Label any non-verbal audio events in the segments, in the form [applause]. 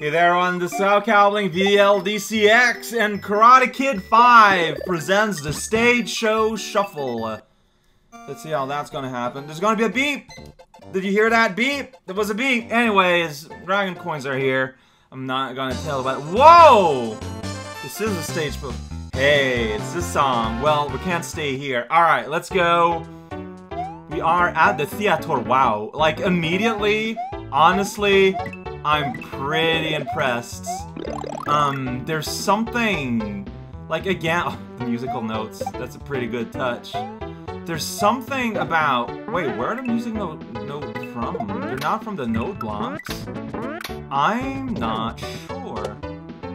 Hey there on the SoCalLink VLDCX and Karate Kid 5 presents the Stage Show Shuffle. Let's see how that's gonna happen. There's gonna be a beep! Did you hear that beep? There was a beep! Anyways, Dragon Coins are here. I'm not gonna tell about- Whoa! This is a stage show. Hey, it's this song. Well, we can't stay here. Alright, let's go. We are at the theater. Wow. Like, immediately, honestly, I'm pretty impressed. Um, there's something, like again, oh, [laughs] the musical notes, that's a pretty good touch. There's something about, wait, where are the music note, note from? They're not from the note blocks? I'm not sure.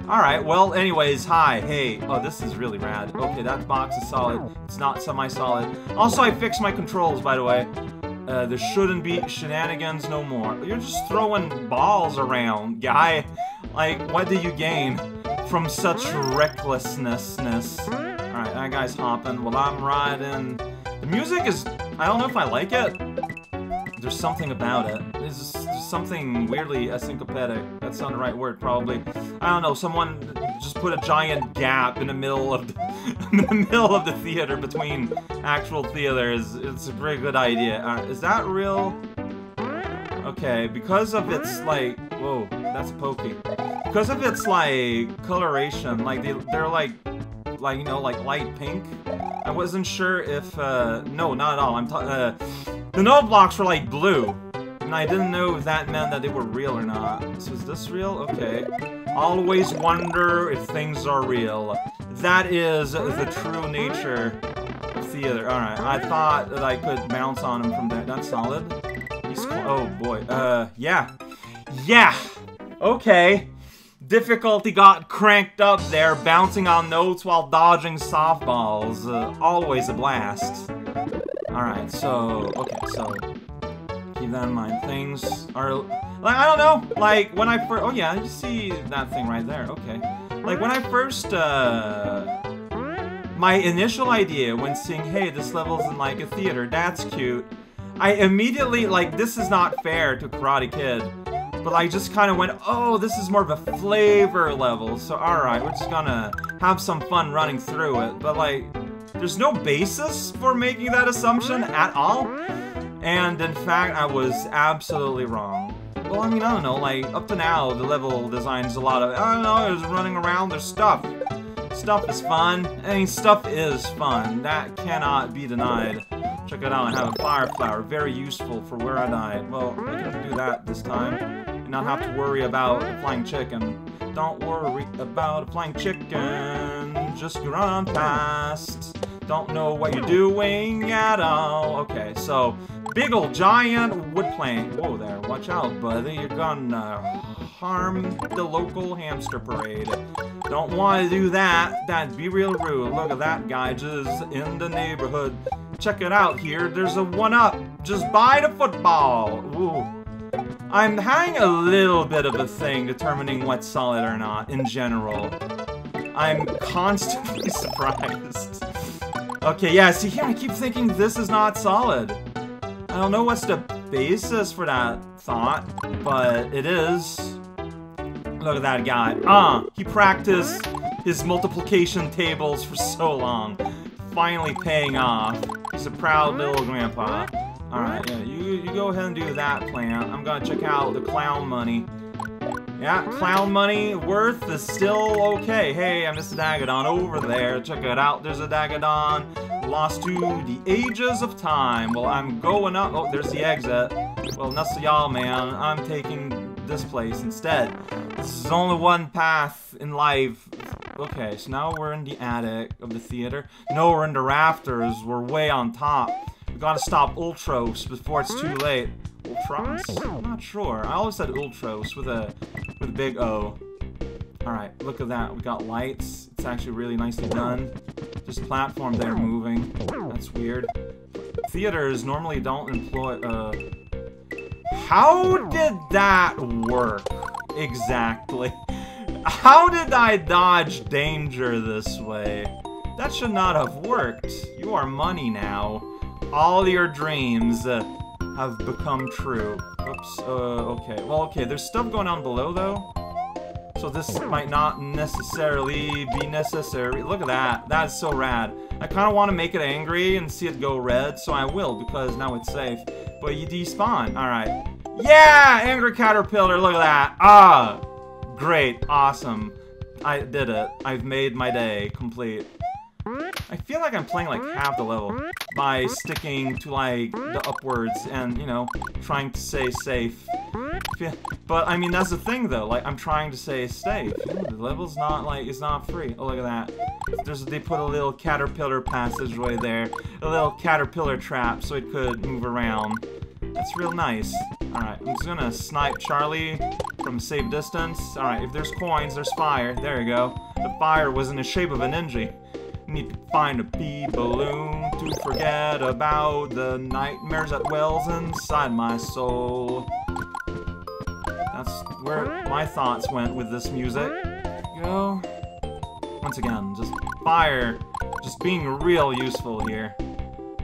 Alright, well, anyways, hi, hey. Oh, this is really rad. Okay, that box is solid. It's not semi-solid. Also, I fixed my controls, by the way. Uh, there shouldn't be shenanigans no more. You're just throwing balls around, guy. Like, what do you gain from such recklessness? Alright, that guy's hopping while I'm riding. The music is... I don't know if I like it. There's something about it. There's, something weirdly asyncopatic. That's not the right word, probably. I don't know, someone just put a giant gap in the middle of the, [laughs] in the middle of the theater between actual theaters. It's a pretty good idea. Uh, is that real? Okay, because of its like, whoa, that's pokey. Because of its like coloration, like they, they're like, like you know, like light pink. I wasn't sure if, uh, no, not at all. I'm talking, uh, the note blocks were like blue. And I didn't know if that meant that they were real or not. So is this real? Okay. Always wonder if things are real. That is the true nature of theater. Alright, I thought that I could bounce on him from there. That's solid. He's oh boy. Uh, yeah. Yeah! Okay. Difficulty got cranked up there, bouncing on notes while dodging softballs. Uh, always a blast. Alright, so, okay, so, keep that in mind. Things are, like, I don't know, like, when I first, oh yeah, you see that thing right there, okay. Like, when I first, uh, my initial idea when seeing, hey, this level's in, like, a theater, that's cute, I immediately, like, this is not fair to Karate Kid, but I just kind of went, oh, this is more of a flavor level, so alright, we're just gonna have some fun running through it, but, like, there's no basis for making that assumption at all. And in fact, I was absolutely wrong. Well, I mean, I don't know, like, up to now, the level designs a lot of, I don't know, there's running around, there's stuff. Stuff is fun. I mean, stuff is fun. That cannot be denied. Check it out, I have a fire flower, very useful for where I died. Well, I can do that this time, and not have to worry about a flying chicken. Don't worry about a flying chicken, just run past. Don't know what you're doing at all. Okay, so big old giant wood plank. Whoa there, watch out, buddy. You're gonna harm the local hamster parade. Don't want to do that. That'd be real rude. Look at that guy just in the neighborhood. Check it out here. There's a one-up. Just buy the football. Ooh. I'm having a little bit of a thing determining what's solid or not in general. I'm constantly [laughs] surprised. Okay, yeah, see here, I keep thinking this is not solid. I don't know what's the basis for that thought, but it is. Look at that guy. Ah, uh, he practiced his multiplication tables for so long. Finally paying off. He's a proud little grandpa. Alright, yeah, you, you go ahead and do that plan. I'm gonna check out the clown money. Yeah, clown money worth is still okay. Hey, I'm Mr. Dagadon over there. Check it out. There's a Dagadon lost to the ages of time. Well, I'm going up. Oh, there's the exit. Well, nuts to y'all, man. I'm taking this place instead. This is only one path in life. Okay, so now we're in the attic of the theater. No, we're in the rafters. We're way on top. We gotta stop Ultros before it's too late. Ultros? I'm not sure. I always said Ultros with a with a big O. Alright, look at that. We got lights. It's actually really nicely done. Just platform there moving. That's weird. Theaters normally don't employ, uh... How did that work? Exactly. [laughs] How did I dodge danger this way? That should not have worked. You are money now. All your dreams have become true. Oops, uh, okay. Well, okay, there's stuff going on below, though. So this might not necessarily be necessary. Look at that. That's so rad. I kind of want to make it angry and see it go red, so I will, because now it's safe. But you despawn. Alright. Yeah! Angry Caterpillar, look at that. Ah! Great. Awesome. I did it. I've made my day complete. I feel like I'm playing like half the level by sticking to like the upwards and, you know, trying to stay safe. But I mean, that's the thing though, like I'm trying to stay safe. the level's not like, it's not free. Oh, look at that. There's, they put a little caterpillar passageway there. A little caterpillar trap so it could move around. That's real nice. Alright, I'm just gonna snipe Charlie from safe distance. Alright, if there's coins, there's fire. There you go. The fire was in the shape of an Ninja. Need to find a pea balloon to forget about the nightmares that wells inside my soul. That's where my thoughts went with this music. Go. Once again, just fire. Just being real useful here.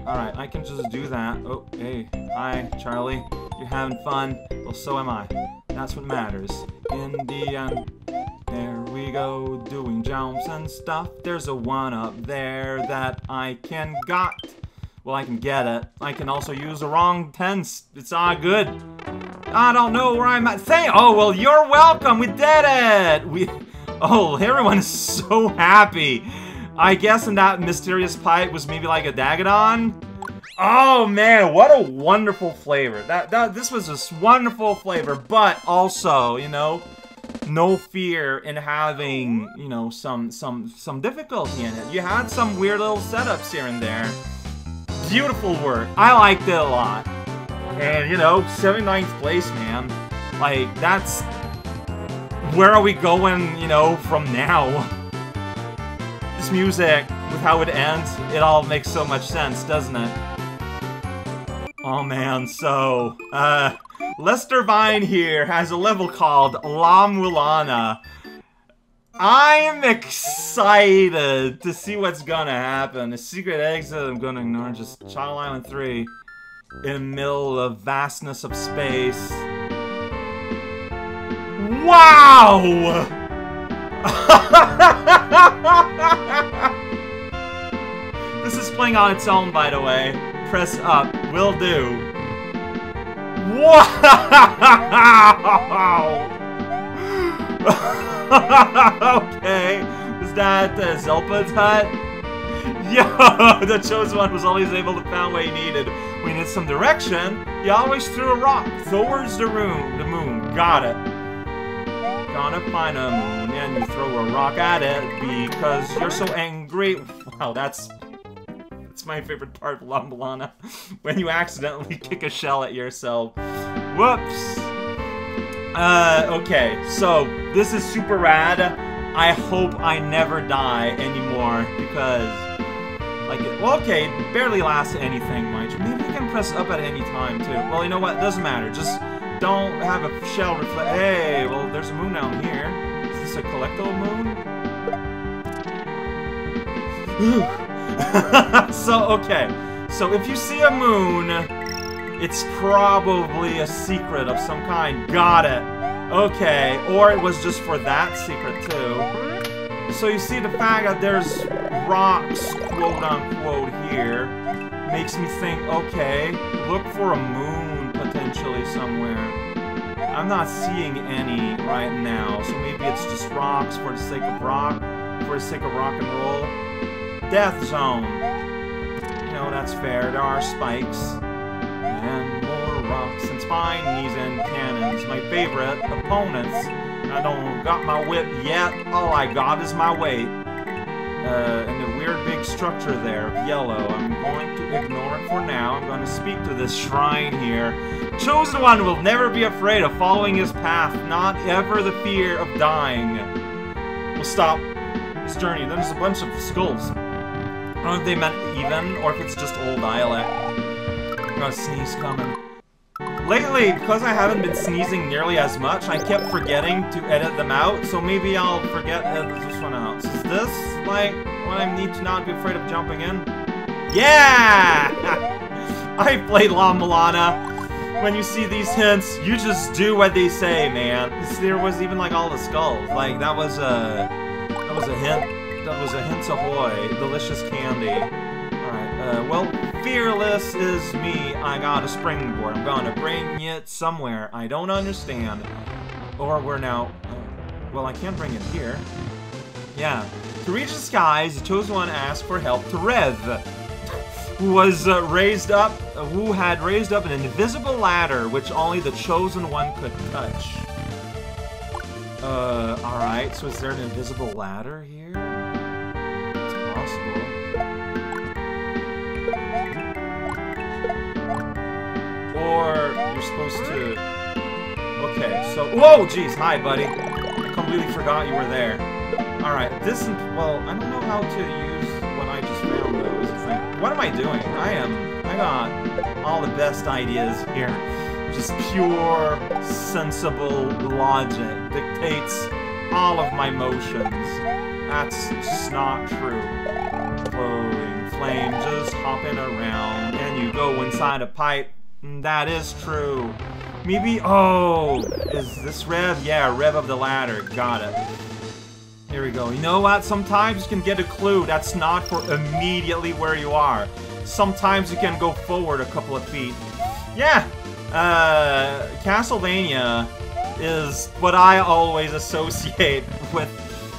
Alright, I can just do that. Oh, hey. Hi, Charlie. You're having fun? Well, so am I. That's what matters. In the end, there go, doing jumps and stuff. There's a one up there that I can got. Well, I can get it. I can also use the wrong tense. It's all good. I don't know where I'm at. Say, oh, well, you're welcome. We did it. We, [laughs] oh, everyone is [laughs] so happy. I guess in that mysterious pipe was maybe like a Dagadon. Oh man, what a wonderful flavor. That, that this was just wonderful flavor, but also, you know, no fear in having, you know, some some some difficulty in it. You had some weird little setups here and there. Beautiful work. I liked it a lot. And, you know, 79th place, man. Like, that's... Where are we going, you know, from now? [laughs] This music, with how it ends, it all makes so much sense, doesn't it? Oh man, so, uh, Lester Vine here has a level called La Mulana. I'm excited to see what's gonna happen. A secret exit I'm gonna ignore, just Child Island 3. In the middle of vastness of space. Wow! [laughs] this is playing on its own, by the way. Press up. Will do. Wow! [laughs] okay. Is that uh, Xelpud's hut? Yo, [laughs] the chosen one was always able to find what he needed. We need some direction. He always threw a rock towards the moon. The moon. Got it. Gonna find a moon and you throw a rock at it because you're so angry. Wow, that's my favorite part of La [laughs] when you accidentally kick a shell at yourself. Whoops! Uh, okay, so this is super rad. I hope I never die anymore because, like, it, well, okay, it barely lasts anything, mind you. Maybe you can press up at any time too. Well, you know what? Doesn't matter. Just don't have a shell reflect. Hey, well, there's a moon down here. Is this a collectible moon? [sighs] [laughs] so, okay. So if you see a moon, it's probably a secret of some kind. Got it. Okay. Or it was just for that secret, too. So you see the fact that there's rocks, quote-unquote, here, makes me think, okay, look for a moon, potentially, somewhere. I'm not seeing any right now, so maybe it's just rocks for the sake of rock, for the sake of rock and roll. Death Zone. You know, that's fair. There are spikes. And more rocks and spinies and cannons. My favorite opponents. I don't got my whip yet. All I got is my weight. Uh, and the weird big structure there of yellow. I'm going to ignore it for now. I'm going to speak to this shrine here. Chosen One will never be afraid of following his path, not ever the fear of dying. We'll stop this journey. There's a bunch of skulls. I don't know if they meant even, or if it's just old dialect. Got a sneeze coming. Lately, because I haven't been sneezing nearly as much, I kept forgetting to edit them out, so maybe I'll forget edit this one out. Is this, like, what I need to not be afraid of jumping in? Yeah! [laughs] I played La Mulana. when you see these hints, you just do what they say, man. There was even like all the skulls. Like that was a that was a hint. That was a hint ahoy, delicious candy. All right. Uh, well, fearless is me. I got a springboard. I'm gonna bring it somewhere. I don't understand. Or we're now. Uh, well, I can't bring it here. Yeah. To reach the skies, the chosen one asked for help to Rev who [laughs] was uh, raised up, who had raised up an invisible ladder which only the chosen one could touch. Uh, alright, so is there an invisible ladder here? Possible. Or you're supposed to... Okay, so... Whoa, jeez, hi, buddy. I completely forgot you were there. Alright, this... Is. Well, I don't know how to use what I just found, though. What am I doing? I am... I got all the best ideas here. Just pure, sensible logic dictates all of my motions. That's just not true. Just hopping around, and you go inside a pipe. That is true. Maybe, oh, is this Rev? Yeah, Rev of the ladder. Got it. Here we go. You know what? Sometimes you can get a clue that's not for immediately where you are. Sometimes you can go forward a couple of feet. Yeah, uh, Castlevania is what I always associate [laughs] with.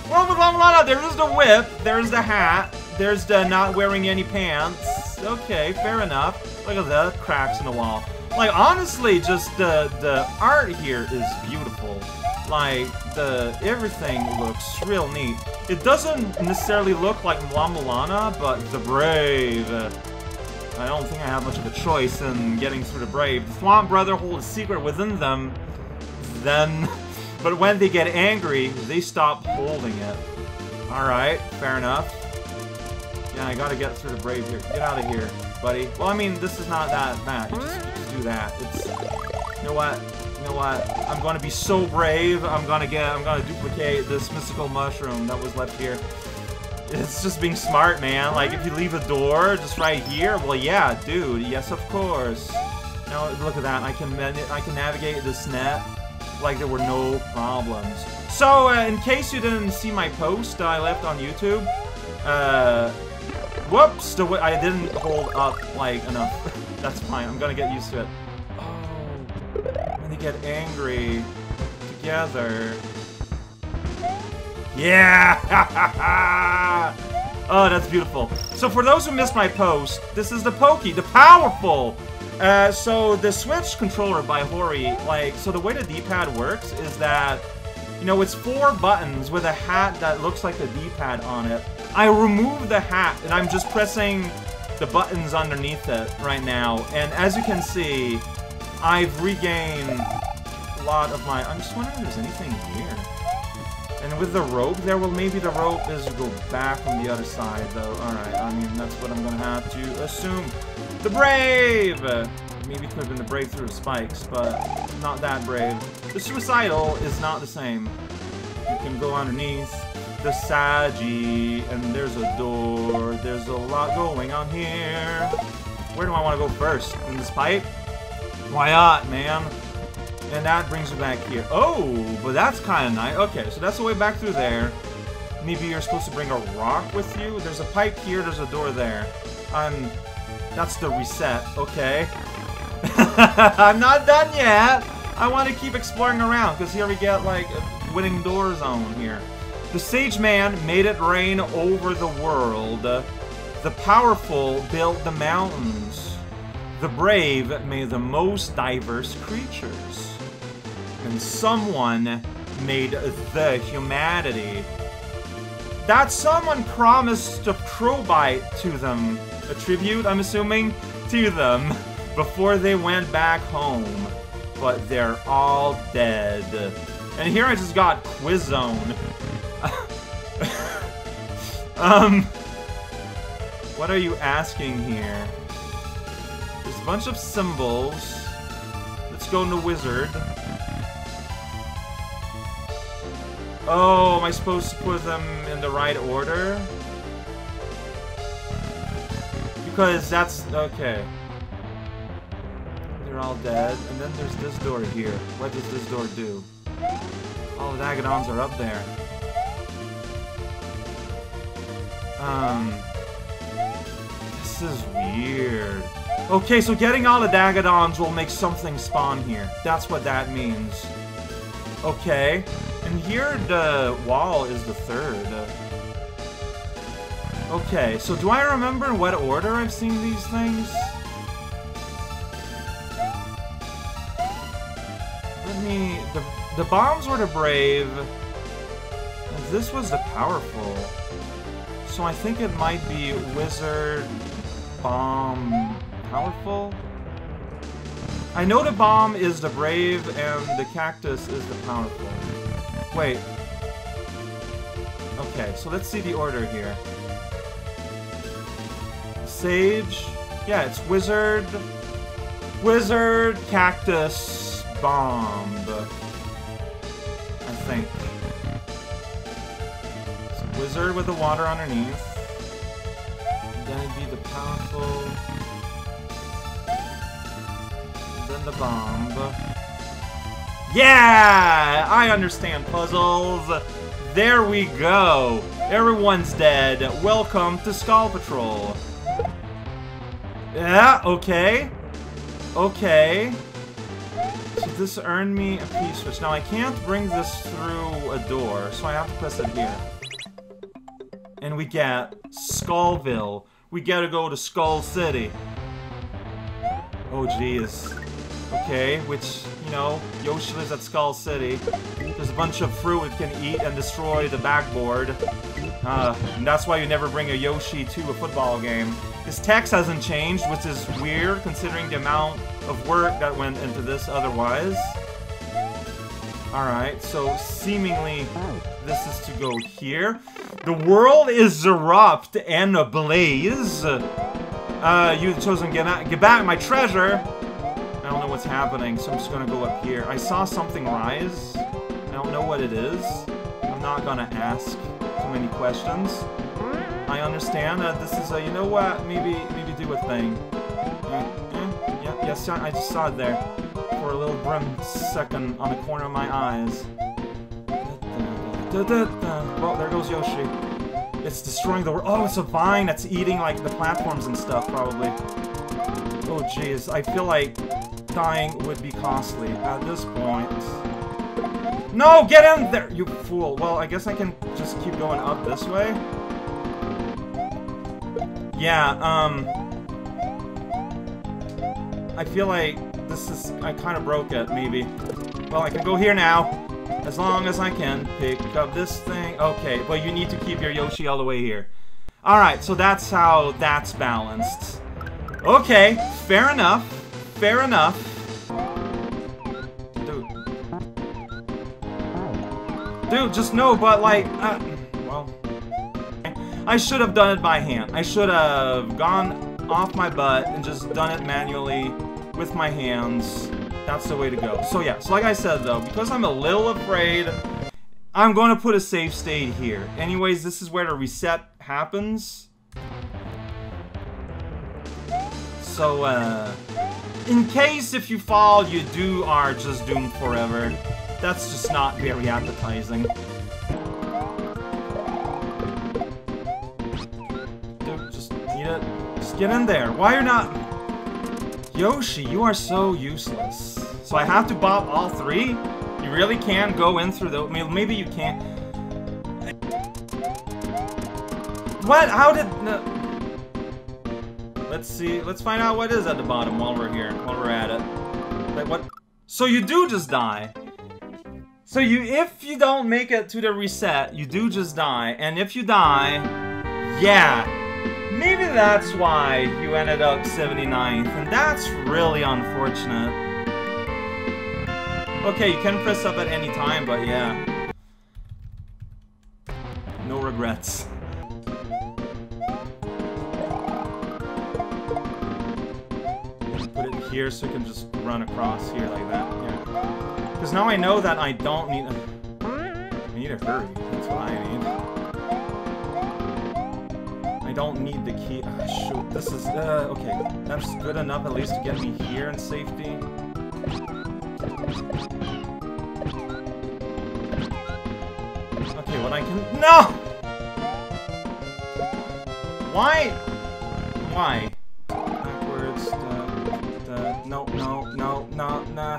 Well, with there's the whip, there's the hat, there's the not wearing any pants. Okay, fair enough. Look at the cracks in the wall. Like, honestly, just the, the art here is beautiful. Like, the everything looks real neat. It doesn't necessarily look like La Mulana, but the Brave. I don't think I have much of a choice in getting through the Brave. The Swamp Brother hold a secret within them, then... [laughs] But when they get angry, they stop holding it. Alright, fair enough. Yeah, I gotta get through the Brave here. Get out of here, buddy. Well, I mean, this is not that bad. You just, you just do that. It's... You know what? You know what? I'm gonna be so brave. I'm gonna get... I'm gonna duplicate this mystical mushroom that was left here. It's just being smart, man. Like, if you leave a door just right here, well, yeah, dude. Yes, of course. Now, look at that. I can I can navigate this net like there were no problems. So, uh, in case you didn't see my post I left on YouTube, uh, whoops, the I didn't hold up, like, enough. [laughs] That's fine. I'm gonna get used to it. Oh, when they get angry together... Yeah! [laughs] oh, that's beautiful. So for those who missed my post, this is the Pokey, the powerful. Uh, so the Switch controller by Hori, like, so the way the D-pad works is that, you know, it's four buttons with a hat that looks like the D-pad on it. I remove the hat and I'm just pressing the buttons underneath it right now. And as you can see, I've regained a lot of my... I'm just wondering if there's anything here. And with the rope there, well, maybe the rope is go back from the other side, though. Alright, I mean, that's what I'm gonna have to assume. The Brave! Maybe it could have been the Brave through the spikes, but not that brave. The Suicidal is not the same. You can go underneath the Sagi, and there's a door. There's a lot going on here. Where do I want to go first? In this pipe? Why not, man? And that brings me back here. Oh, but that's kind of nice. Okay, so that's the way back through there. Maybe you're supposed to bring a rock with you. There's a pipe here, there's a door there. Um, that's the reset. Okay. [laughs] I'm not done yet. I want to keep exploring around, because here we get, like, a winning door zone here. The Sage Man made it rain over the world. The powerful built the mountains. The brave made the most diverse creatures and someone made the humanity. That someone promised a probite to them, a tribute, I'm assuming, to them, [laughs] before they went back home. But they're all dead. And here I just got Quiz Zone. [laughs] um, what are you asking here? There's a bunch of symbols. Let's go into Wizard. Oh, am I supposed to put them in the right order? Because that's... okay. They're all dead. And then there's this door here. What does this door do? All the Dagadons are up there. Um... This is weird. Okay, so getting all the Dagadons will make something spawn here. That's what that means. Okay. And here the wall is the third. Okay, so do I remember in what order I've seen these things? Let me... The, the bombs were the brave. This was the powerful. So I think it might be wizard, bomb, powerful? I know the bomb is the brave and the cactus is the powerful. Wait. Okay, so let's see the order here. Sage. Yeah, it's wizard, wizard, cactus, bomb. I think. Wizard with the water underneath. then it'd be the powerful. Then the bomb. Yeah! I understand puzzles. There we go. Everyone's dead. Welcome to Skull Patrol. Yeah, okay. Okay. So this earned me a piece switch. Now I can't bring this through a door, so I have to press it here. And we get Skullville. We gotta go to Skull City. Oh jeez. Okay, which, you know, Yoshi lives at Skull City. There's a bunch of fruit it can eat and destroy the backboard. Uh, and that's why you never bring a Yoshi to a football game. His text hasn't changed, which is weird considering the amount of work that went into this otherwise. Alright, so seemingly this is to go here. The world is erupt and ablaze. Uh, you've chosen get, get back my treasure. I don't know what's happening, so I'm just gonna go up here. I saw something rise. I don't know what it is. I'm not gonna ask too many questions. I understand that this is a, you know what, maybe maybe do a thing. Yeah, yeah, yeah, yes, I just saw it there. Second on the corner of my eyes. Oh, there goes Yoshi. It's destroying the world. Oh, it's a vine that's eating, like, the platforms and stuff, probably. Oh, jeez. I feel like dying would be costly at this point. No, get in there, you fool. Well, I guess I can just keep going up this way. Yeah, um... I feel like this is... I kind of broke it, maybe. Well, I can go here now. As long as I can pick up this thing. Okay, but you need to keep your Yoshi all the way here. Alright, so that's how that's balanced. Okay, fair enough. Fair enough. Dude. Dude, just no, but like, uh, well. I should have done it by hand. I should have gone off my butt and just done it manually with my hands. That's the way to go. So yeah, so like I said though, because I'm a little afraid, I'm going to put a safe state here. Anyways, this is where the reset happens. So, uh, in case if you fall, you do are just doomed forever. That's just not very appetizing. Dude, just need it. Just get in there. Why are not... Yoshi, you are so useless. So I have to bop all three? You really can go in through the... Maybe you can't... What? How did... No. Let's see. Let's find out what is at the bottom while we're here. While we're at it. Like, what? So you do just die. So you, if you don't make it to the reset, you do just die. And if you die, yeah, maybe that's why you ended up 79th. And that's really unfortunate. Okay, you can press up at any time, but yeah. No regrets. Put it here so you can just run across here like that, yeah. Because now I know that I don't need a... I need a hurry, that's what I need. I don't need the key. Oh, shoot, this is, uh, okay. That's good enough at least to get me here in safety. Okay, what I can- No! Why? Why? Backwards, the, the, no, no, no, no, nah.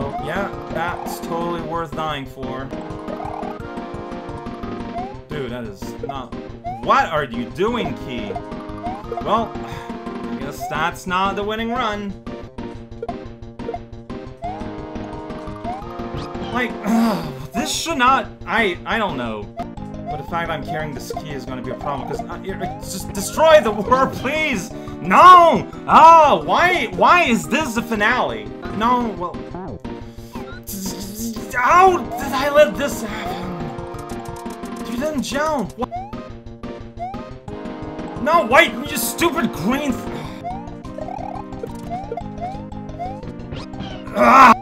Oh, yeah, that's totally worth dying for. Dude, that is not... What are you doing, Key? Well, I guess that's not the winning run. Like, ugh, [sighs] this should not... I I don't know. But the fact I'm carrying this key is going to be a problem, because... Uh, just destroy the war, please! No! Oh, why, why is this the finale? No, well... How did I let this happen? You didn't jump! What? No, wait, you stupid green... Ah!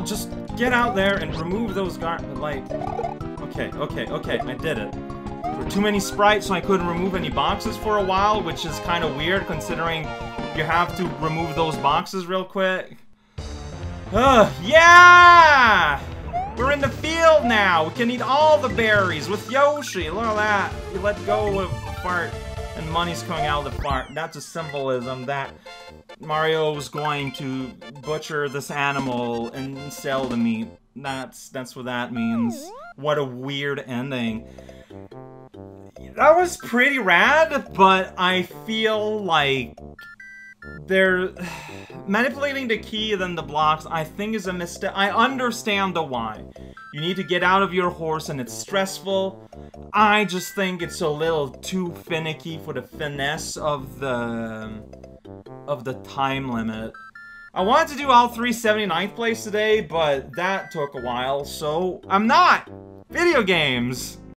Just get out there and remove those gar- like... Okay, okay, okay, I did it. There were too many sprites, so I couldn't remove any boxes for a while, which is kind of weird considering you have to remove those boxes real quick. Ugh, yeah! We're in the field now! We can eat all the berries with Yoshi! Look at that! You let go of fart, and money's coming out of the fart. That's a symbolism that Mario Mario's going to butcher this animal and sell the meat. That's that's what that means. What a weird ending. That was pretty rad, but I feel like they're [sighs] manipulating the key than the blocks I think is a mistake. I understand the why. You need to get out of your horse and it's stressful. I just think it's a little too finicky for the finesse of the of the time limit. I wanted to do all three 79th place today, but that took a while, so I'm not! Video games!